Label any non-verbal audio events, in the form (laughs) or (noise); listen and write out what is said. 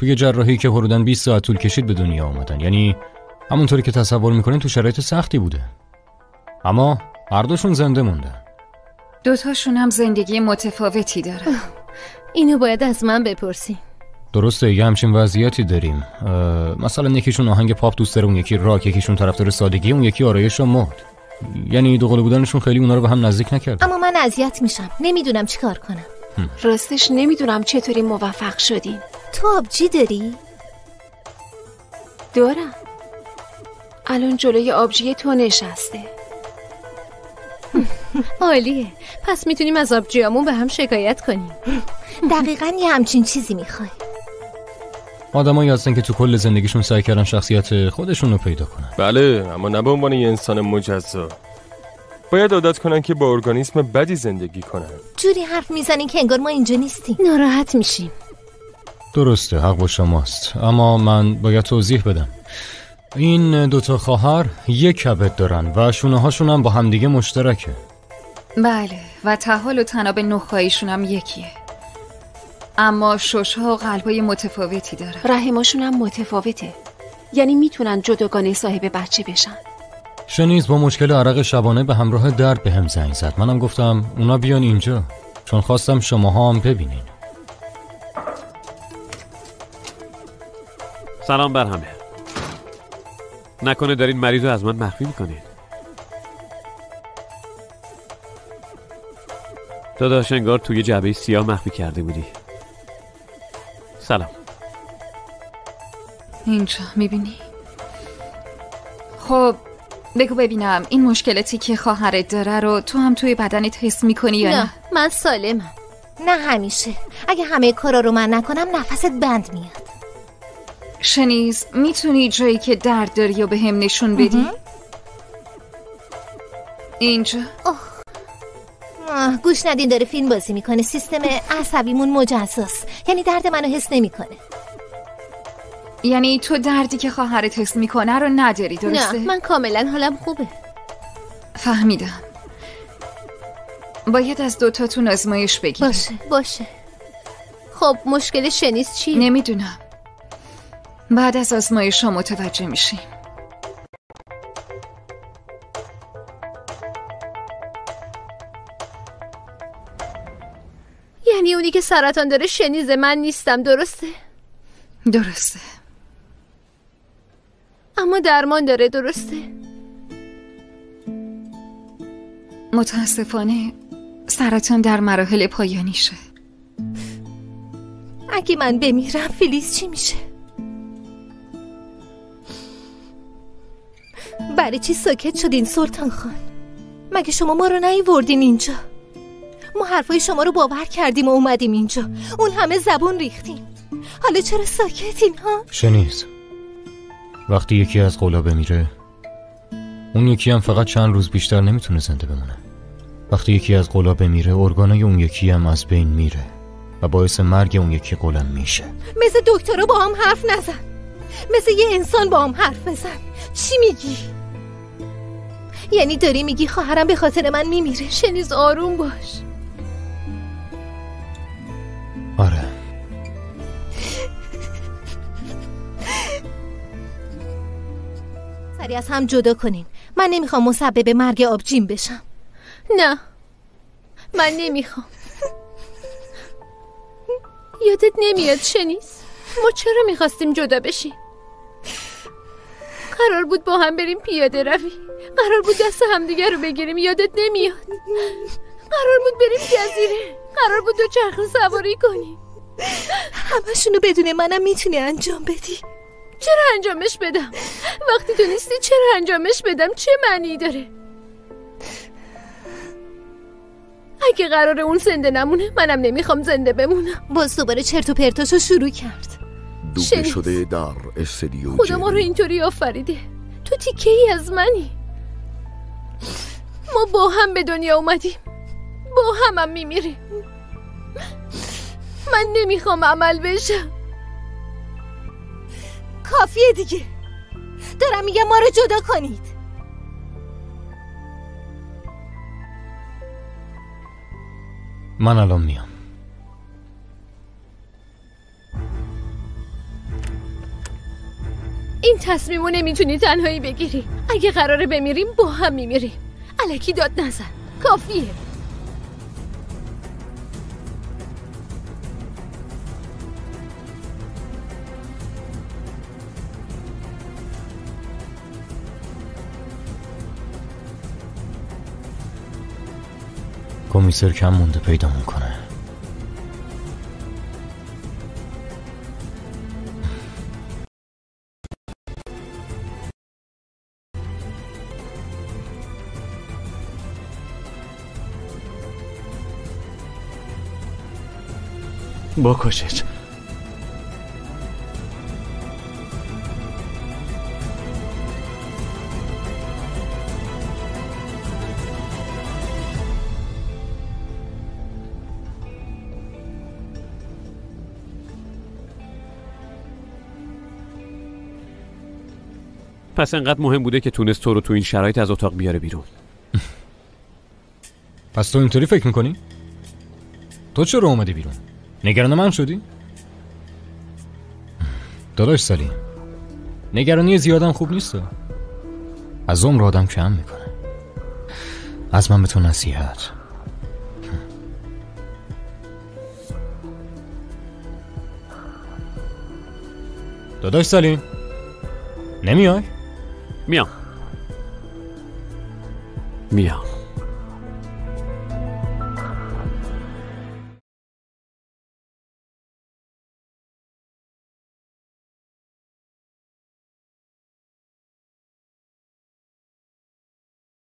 توی جراحی که حدوداً 20 ساعت طول کشید به دنیا آمدن. یعنی همونطوری که تصور می‌کنین تو شرایط سختی بوده. اما هر دوشون زنده موندن. دوتاشون هم زندگی متفاوتی دارن. اینو باید از من بپرسی. درسته یه همچین وضعیتی داریم. مثلا یکیشون آهنگ پاپ دوست داره اون یکی راک یکیشون طرفدار سادگی اون یکی آرایش و مد یعنی دو بودنشون خیلی اونا رو به هم نزدیک نکرد اما من اذیت میشم. نمی‌دونم چیکار کنم. راستش نمی‌دونم چطوری موفق شدین. تو آبجی داری؟ دارم. الان جلوی آبجی تو نشسته. (laughs) عالیه. پس می‌تونیم از آبجیامون به هم شکایت کنیم. دقیقا یه همچین چیزی می‌خوای. آدمایی هستن که تو کل زندگیشون سعی کردن شخصیت خودشون رو پیدا کنن. بله اما نه به عنوان یه انسان مجزا. باید عادت کنن که با ارگانیسم بدی زندگی کنن. جوری حرف می‌زنین که انگار ما اینجا نیستیم. ناراحت میشیم. درسته حق با شماست. اما من باید توضیح بدم. این دوتا خواهر یک کبد دارن و شونه هاشون هم با همدیگه مشترکه. بله و تحال و تناب نخواهیشون هم یکیه. اما ششها و قلبای متفاوتی دارن. رحماشون هم متفاوته. یعنی می‌تونن جداگانه صاحب بچه بشن. شنیز با مشکل عرق شبانه به همراه درد به هم زنگ زد. منم گفتم اونا بیان اینجا چون خواستم شماها هم ببینین. سلام بر همه. نکنه دارین مریض رو از من مخفی می‌کنین. داداش انگار توی جعبه سیاه مخفی کرده بودی. سلام. اینجا می‌بینی؟ خب بگو ببینم این مشکلاتی که خواهرت داره رو تو هم توی بدنت حس می‌کنی یا نه, نه من سالمم. نه همیشه. اگه همه کارا رو من نکنم نفست بند میاد. شنیز می‌تونی جایی که درد داری و به هم نشون بدی؟ اینجا آه گوش ندین داره فیلم بازی می‌کنه. سیستم عصبیمون مجزاست. یعنی درد منو حس نمی‌کنه. یعنی تو دردی که خواهرت حس می‌کنه رو نداری درسته؟ نه من کاملا حالم خوبه. فهمیدم. باید از دوتاتون آزمایش بگیریم باشه باشه. خب مشکل شنیز چی؟ نمی‌دونم. بعد از آزمایش ها متوجه میشیم یعنی اونی که سرطان داره شنیز من نیستم درسته؟ درسته اما درمان داره درسته؟ متاسفانه سرطان در مراحل پایانیشه اگه من بمیرم فلیز چی میشه؟ برای چی ساکت شدین سلطان خان؟ مگه شما ما رو نیوردین اینجا؟ ما حرفای شما رو باور کردیم و اومدیم اینجا. اون همه زبون ریختیم. حالا چرا ساکتین ها؟ شنیز وقتی یکی از قولا بمیره اون یکی هم فقط چند روز بیشتر نمی‌تونه زنده بمونه. وقتی یکی از قولا بمیره ارگانای اون یکی هم از بین میره و باعث مرگ اون یکی قولم میشه. مثل دکترها با هم حرف نزن. مثل یه انسان با هم حرف بزن. چی میگی؟ یعنی داری میگی خواهرم به خاطر من میمیره. شنیز آروم باش. آره. سری از هم جدا کنین. من نمی‌خوام مسبب مرگ آبجیم بشم. نه. من نمی‌خوام. یادت نمیاد شنیز ما چرا می‌خواستیم جدا بشیم؟ قرار بود با هم بریم پیاده روی. قرار بود دست همدیگه رو بگیریم. یادت نمیاد. قرار بود بریم جزیره. قرار بود دو چرخ سواری کنیم. همشونو بدون منم می‌تونی انجام بدی. چرا انجامش بدم؟ وقتی تو نیستی چرا انجامش بدم؟ چه معنی داره؟ اگه قرار اون زنده نمونه منم نمی‌خوام زنده بمونم. باز دوباره چرت و پرتاشو شروع کرد. دوبله شده در استدیو خدا ما رو اینطوری آفریده. تو تیکه ای از منی. ما با هم به دنیا اومدیم. با هم هم میمیریم. من نمی‌خوام عمل بشم. کافیه دیگه. دارم میگم ما رو جدا کنید. من الان میام. تصمیمو نمی‌تونی تنهایی بگیری. اگه قراره بمیریم با هم میمیریم. علکی داد نزن. کافیه. کمیسر کم مونده پیدا کنه بکشید پس انقدر مهم بوده که تونست تو رو تو این شرایط از اتاق بیاره بیرون (laughs) پس تو اینطوری فکر می‌کنی؟ تو چرا اومدی بیرون؟ نگران من شدی؟ داداش سالی. نگرانی زیادم خوب نیست. از عمر آدم کم می‌کنه. از من به تو نصیحت. داداش سلیم نمیای؟ میام. میام.